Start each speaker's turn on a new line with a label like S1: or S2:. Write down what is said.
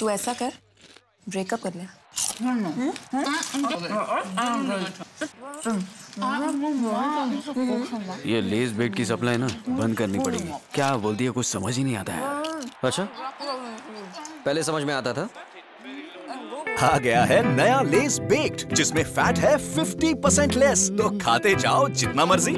S1: तू ऐसा कर ब्रेकअप कर ले
S2: ये लेस बेड की सप्लाई ना बंद करनी पड़ेगी। क्या बोलती है कुछ समझ ही नहीं आता है।
S3: अच्छा? पहले समझ में आता था।
S4: आ गया है नया लेस बेक्ड जिसमें फैट है 50% लेस तो खाते जाओ जितना मर्ज़ी।